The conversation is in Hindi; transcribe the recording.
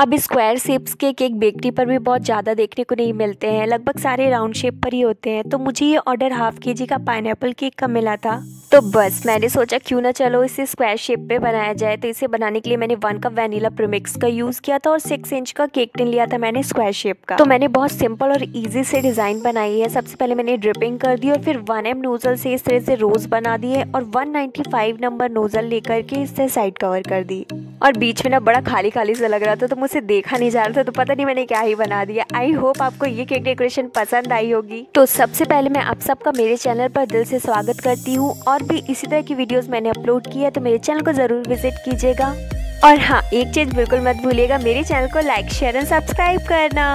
अब स्क्वायर शेप्स के केक बेकरी पर भी बहुत ज़्यादा देखने को नहीं मिलते हैं। लगभग सारे राउंड शेप पर ही होते हैं। तो मुझे ये ऑर्डर हाफ़ के जी का पाइन केक का मिला था? तो बस, मैंने सोचा क्यों ना चलो इसे स्क्वायर शेप पे बनाया जाए। तो इसे बनाने के लिए मैंने वन कप वैनिला प्रोमिक्स का यूज़ किया था और सिक्स इंच का केक टिन लिया था मैंने स्क्वायर शेप का। तो मैंने बहुत सिंपल और ईजी से डिज़ाइन बनाई है। सबसे पहले मैंने ड्रिपिंग कर दी और फिर वन एम नोजल से इस तरह से रोज़ बना दिए और वन नंबर नोजल लेकर के इससे साइड कवर कर दी। और बीच में ना बड़ा खाली खाली सा लग रहा था तो मुझसे देखा नहीं जा रहा था तो पता नहीं मैंने क्या ही बना दिया। आई होप आपको ये केक डेकोरेशन पसंद आई होगी। तो सबसे पहले मैं आप सबका मेरे चैनल पर दिल से स्वागत करती हूँ, और भी इसी तरह की वीडियोस मैंने अपलोड की है तो मेरे चैनल को ज़रूर विज़िट कीजिएगा। और हाँ एक चीज़ बिल्कुल मत भूलिएगा, मेरे चैनल को लाइक शेयर एंड सब्सक्राइब करना।